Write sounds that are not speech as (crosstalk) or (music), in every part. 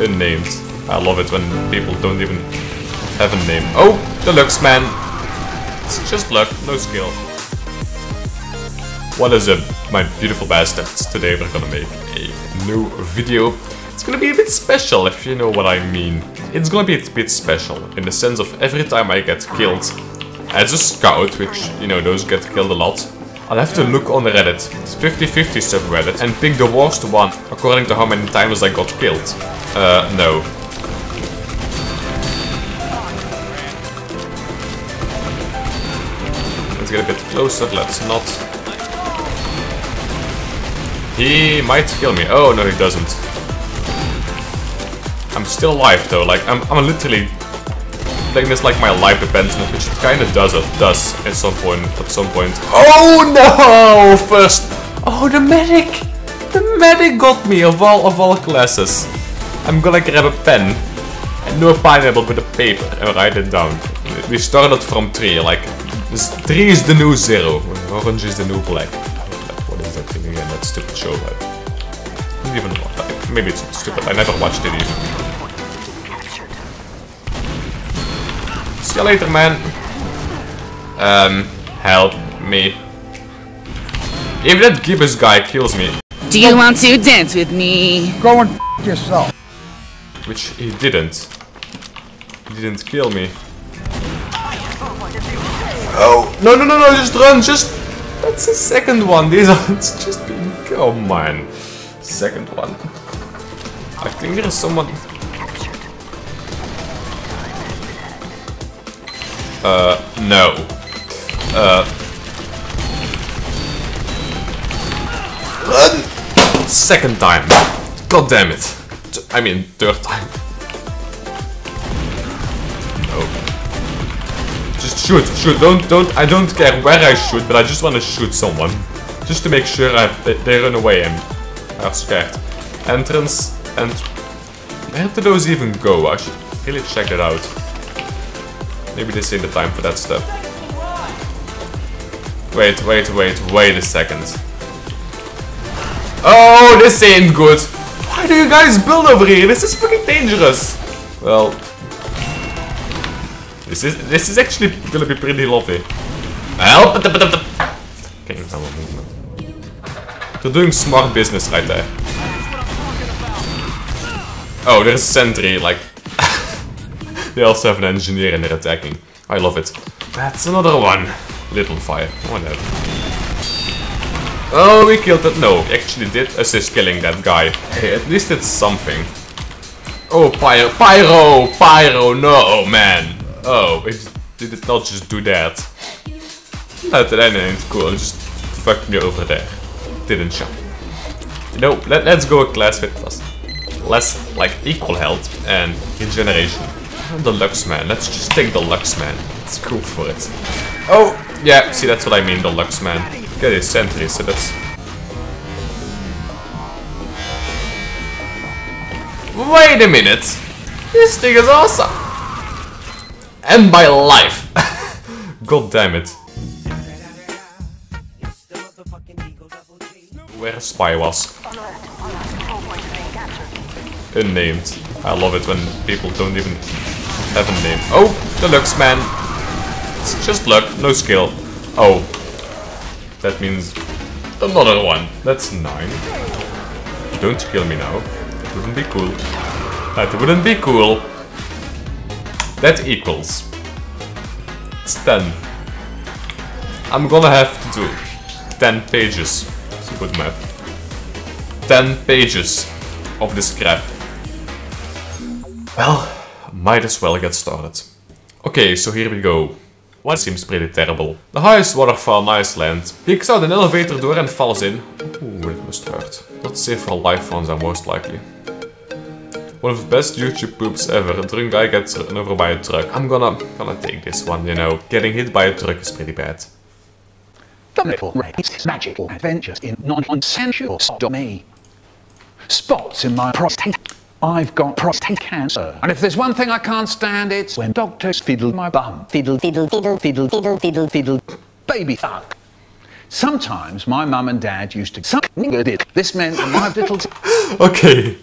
unnamed. I love it when people don't even have a name. Oh, the deluxe man. It's just luck, no skill. What is up, my beautiful bastards? Today we're gonna make a new video. It's gonna be a bit special, if you know what I mean. It's gonna be a bit special, in the sense of every time I get killed as a scout, which, you know, those get killed a lot, I'll have to look on Reddit, it's 50-50 subreddit, and pick the worst one, according to how many times I got killed. Uh, no. Let's get a bit closer, let's not. He might kill me. Oh, no he doesn't. I'm still alive though, like, I'm, I'm literally playing this like my life depends on it, which it kinda does it does at some point at some point. Oh no! First Oh the medic! The medic got me of all of all classes. I'm gonna grab a pen and do a pineapple with a paper and write it down. We started from three, like this three is the new zero. Orange is the new black. What is that thing again? That stupid show? Even. Maybe it's stupid. I never watched it even. See you later, man. Um, help me. If that Gibus guy kills me, Do you want to dance with me? Go and f yourself. which he didn't. He didn't kill me. Oh, no, no, no, no, just run, just... That's the second one, these are (laughs) it's just being... Oh, man. Second one. I think there is someone... Uh, no. Uh... Run! Second time. God damn it. I mean, third time. No. Just shoot, shoot. Don't, don't. I don't care where I shoot, but I just want to shoot someone, just to make sure I, they, they run away and are scared. Entrance and where do those even go? I should really check that out. Maybe this ain't the time for that stuff. Wait, wait, wait, wait a second. Oh, this ain't good. Why do you guys build over here? This is fucking dangerous. Well, this is this is actually gonna be pretty lovely. Help! Okay, movement. They're doing smart business right there. Oh, there's a sentry, like... they also have an engineer and they're attacking. I love it. That's another one. Little fire. Whatever. Oh, we killed it. No, we actually did assist killing that guy. Hey, at least it's something. Oh, pyro, pyro, pyro, no, oh, man. Oh, it did it not just do that? That, ain't cool, it just fucked me over there. Didn't you? You know, let, let's go a class with us. Less, like, equal health and regeneration. Ah, the Lux Man, let's just take the Lux Man. Let's go for it. Oh, yeah, see, that's what I mean, the Lux Man. Get his sentry, so that's... Wait a minute! This thing is awesome! And my life! (laughs) God damn it. Where Spy was. Unnamed. I love it when people don't even name. Oh, deluxe man. It's just luck, no skill. Oh. That means another one. That's nine. Don't kill me now. That wouldn't be cool. That wouldn't be cool. That equals. It's 10. I'm gonna have to do 10 pages. It's a good math. 10 pages of this crap. Well, might as well get started. Okay, so here we go. What seems pretty terrible. The highest waterfall in Iceland. Peeks out an elevator door and falls in. Ooh, it must hurt. Not safe for life ones are most likely. One of the best YouTube poops ever. A drunk guy gets run over by a truck. I'm gonna gonna take this one, you know. Getting hit by a truck is pretty bad. The little magical adventures in non-consensual sodomy. Spots in my prostate. I've got prostate cancer. And if there's one thing I can't stand, it's when doctors fiddle my bum. Fiddle, fiddle, fiddle, fiddle, fiddle, fiddle, fiddle. Baby fuck. Sometimes my mum and dad used to suck it. This meant my little (laughs) Okay.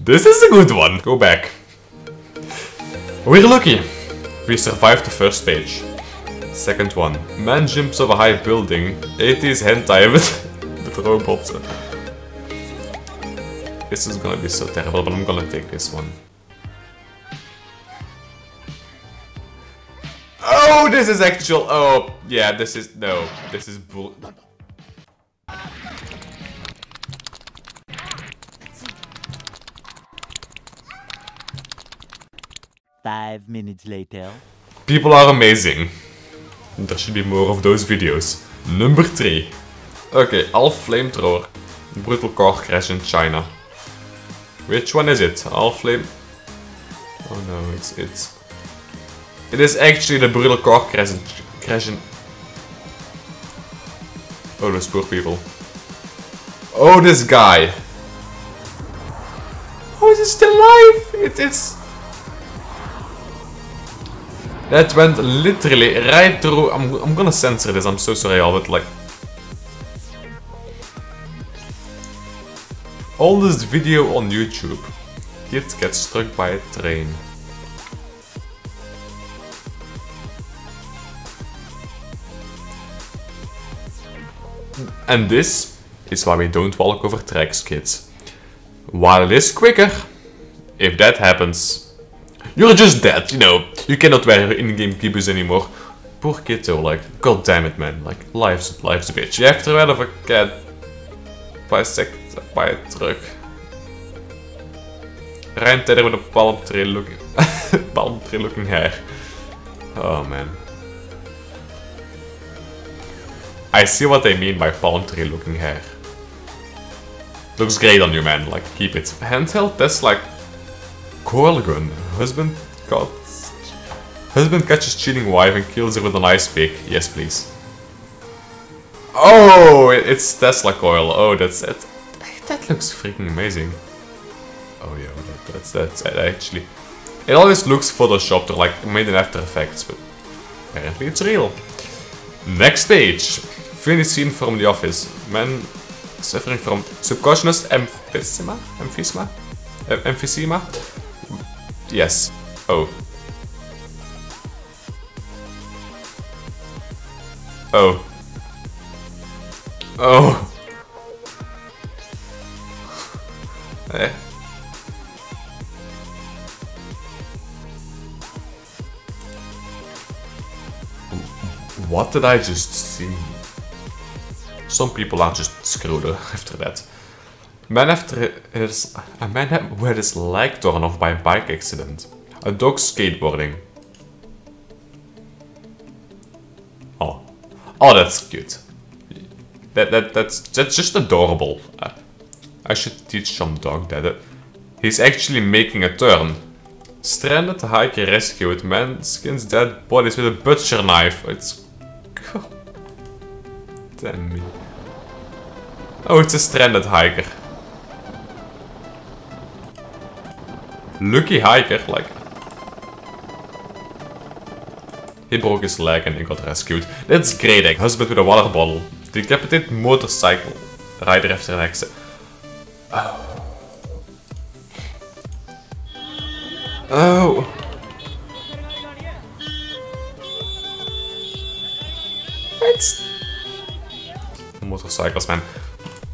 This is a good one. Go back. We're lucky. We survived the first page. Second one. Man jumps off a high building. 80s hentai with, (laughs) the robots. This is gonna be so terrible, but I'm gonna take this one. Oh, this is actual. Oh, yeah, this is. No, this is bull. Five minutes later. People are amazing. There should be more of those videos. Number 3. Okay, Alf Flamethrower. Brutal car crash in China. Which one is it? Alf Flame... Oh no, it's... it's... It is actually the brutal in... Crash in... Oh, those poor people. Oh, this guy! Oh, is he still alive? It, it's... That went literally right through. I'm, I'm gonna censor this. I'm so sorry, Albert. Like, oldest video on YouTube. Kids get struck by a train. And this is why we don't walk over tracks, kids. While it is quicker, if that happens, you're just dead, you know. You cannot wear in-game kibus anymore. Poor kid though, like, god damn it man. Like, life's, life's a bitch. You have to wel of a cat bisected. Ryan Tedder with a palm tree looking palm tree looking hair. Oh man. I see what they mean by palm tree looking hair. Looks great on you man, like keep it. Handheld, that's like coil gun. Husband got Husband catches cheating wife and kills her with an ice pick. Yes, please. Oh, it's Tesla coil. Oh, that's it. That looks freaking amazing. Oh yeah, that's that's it actually. It always looks photoshopped or like made in After Effects, but apparently it's real. Next page. Funny scene from The Office. Man suffering from subcutaneous emphysema? Emphysema? Em emphysema? Yes. Oh. Oh. Oh. Eh. What did I just see? Some people are just screwed (laughs) after that. Man after his a man had his leg torn off by a bike accident. A dog skateboarding. Oh. Oh, that's cute. That, that, that's, that's just adorable. Uh, I should teach some dog that. Uh, he's actually making a turn. Stranded hiker rescued man skins dead bodies with a butcher knife. It's... Damn me. Oh, it's a stranded hiker. Lucky hiker, like... He broke his leg and he got rescued. That's great, like husband with a water bottle. Decapitated motorcycle rider an accident. Oh. Oh. It's... Motorcycles, man.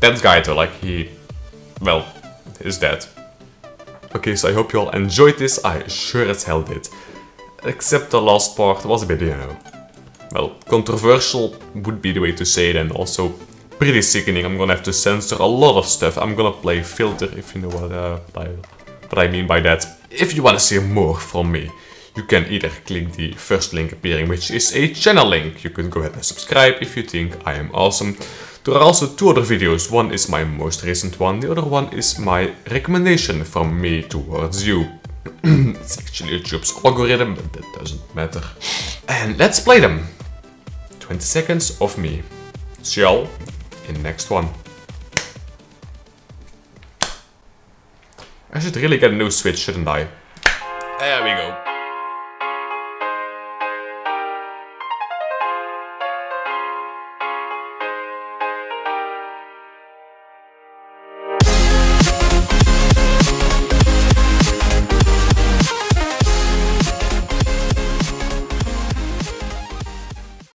That guy though, like he... Well, is dead. Okay, so I hope you all enjoyed this. I sure as hell did. Except the last part was a bit, you know... Well, controversial would be the way to say it and also pretty sickening. I'm gonna have to censor a lot of stuff. I'm gonna play filter if you know what, uh, I, what I mean by that. If you wanna see more from me, you can either click the first link appearing, which is a channel link. You can go ahead and subscribe if you think I am awesome. There are also two other videos. One is my most recent one, the other one is my recommendation from me towards you. (clears throat) it's actually YouTube's algorithm, but that doesn't matter. And let's play them. 20 seconds of me. See y'all in next one. I should really get a new Switch, shouldn't I? There we go.